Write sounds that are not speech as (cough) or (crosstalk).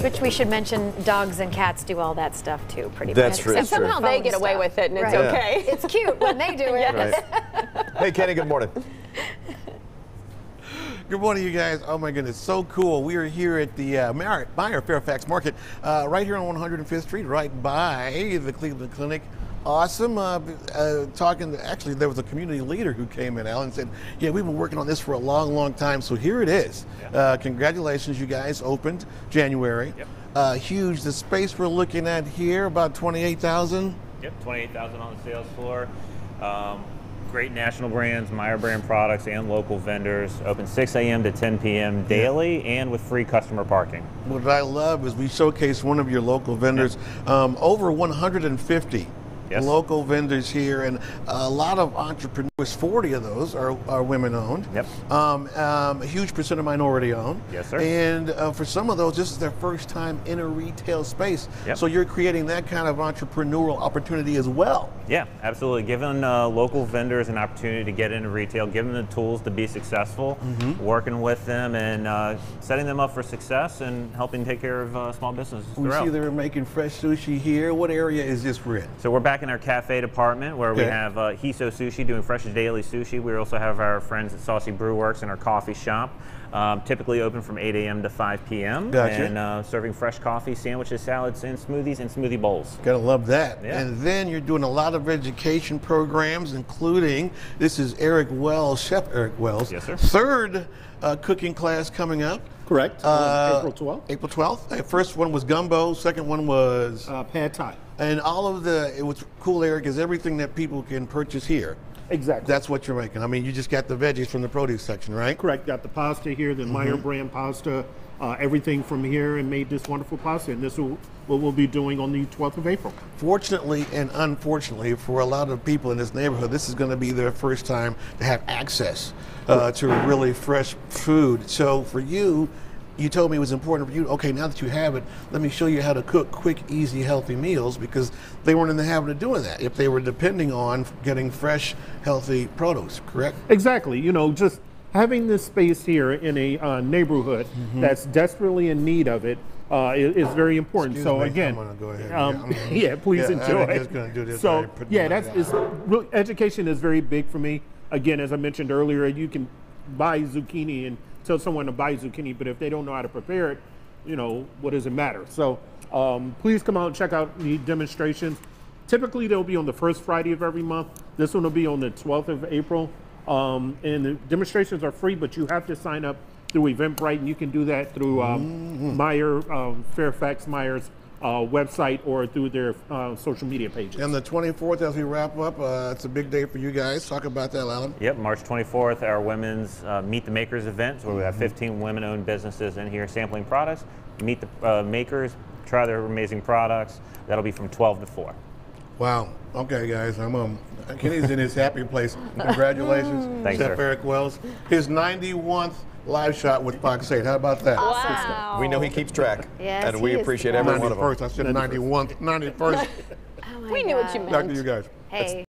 Which we should mention, dogs and cats do all that stuff too, pretty That's much. true. except It's true. Somehow they get away stuff. with it and it's Right. Yeah. okay. (laughs) It's cute when they do it. Right. (laughs) hey, Kenny, good morning. Good morning, you guys. Oh my goodness, so cool. We are here at the uh, Meijer, Meijer Fairfax Market, uh, right here on 105th Street, right by the Cleveland Clinic. Awesome. Uh, uh, talking, to, actually, there was a community leader who came in, Alan, and said, Yeah, we've been working on this for a long, long time. So here it is. Uh, congratulations, you guys opened January. Yep. Uh, huge. The space we're looking at here, about 28,000. Yep, 28,000 on the sales floor. Um, great national brands, Meijer brand products, and local vendors. Open 6 a.m. to 10 p.m. daily and with free customer parking. What I love is we showcase one of your local vendors, um, over 150 Yes. local vendors here, and a lot of entrepreneurs. 40 of those are, are women owned. Yep. Um, um, a huge percent are minority owned. Yes, sir. And uh, for some of those, this is their first time in a retail space. Yep. So you're creating that kind of entrepreneurial opportunity as well. Yeah, absolutely. Giving uh, local vendors an opportunity to get into retail, giving them the tools to be successful, Mm-hmm. working with them, and uh, setting them up for success and helping take care of uh, small businesses We throughout. see they're making fresh sushi here. What area is this we're? So we're back in our cafe department where we have uh, Hissho Sushi doing fresh daily sushi. We also have our friends at Saucy Brew Works in our coffee shop. Um, typically open from 8 a.m. to 5 p.m. Gotcha. And uh, serving fresh coffee, sandwiches, salads, and smoothies and smoothie bowls. Gotta love that. Yeah. And then you're doing a lot of education programs, including this is Eric Wells, Chef Eric Wells. Yes, sir. Third uh, cooking class coming up. Correct. Uh, April 12th. April 12th. Uh, First one was gumbo. Second one was, Uh, pad thai. And all of the. what's cool, Eric, is everything that people can purchase here. Exactly. That's what you're making. I mean, you just got the veggies from the produce section, right? correct. Got the pasta here, the Meijer Mm-hmm. brand pasta, uh, everything from here, and made this wonderful pasta. And this is what we'll be doing on the 12th of April. Fortunately and unfortunately, for a lot of people in this neighborhood, this is going to be their first time to have access uh, to really fresh food. So for you, you told me it was important for you. Okay, now that you have it, let me show you how to cook quick, easy, healthy meals because they weren't in the habit of doing that if they were depending on getting fresh, healthy produce. Correct? Exactly. You know, just having this space here in a uh, neighborhood Mm-hmm. that's desperately in need of it uh, is, is very important. Excuse so me, again, go um, Yeah, (laughs) yeah, please Yeah, I'm enjoy. just gonna do this So while I put yeah, that's education is very big for me. Again, as I mentioned earlier, you can buy zucchini and tell someone to buy zucchini, but if they don't know how to prepare it, you know, what does it matter? So um, please come out and check out the demonstrations. Typically, they'll be on the first Friday of every month. This one will be on the 12th of April. Um, and the demonstrations are free, but you have to sign up through Eventbrite, and you can do that through um, Meijer, um, Fairfax Meijer's uh, website or through their uh, social media pages. And the 24th, as we wrap up, uh, it's a big day for you guys. Talk about that, Alan. Yep, March 24th, our women's uh, Meet the Makers event, where we have 15 women owned businesses in here sampling products. Meet the uh, makers, try their amazing products. That'll be from 12 to 4. Wow. Okay, guys, I'm um, Kenny's in his happy place. (laughs) Congratulations, Thanks, Chef sir. Eric Wells. His 91th live shot with Fox 8. How about that? Wow. We know he keeps track, Yes, and we he is appreciate the every one of them. 91st. I said 91th. 91st. Oh my We knew what you God. meant. Back to you guys. Hey.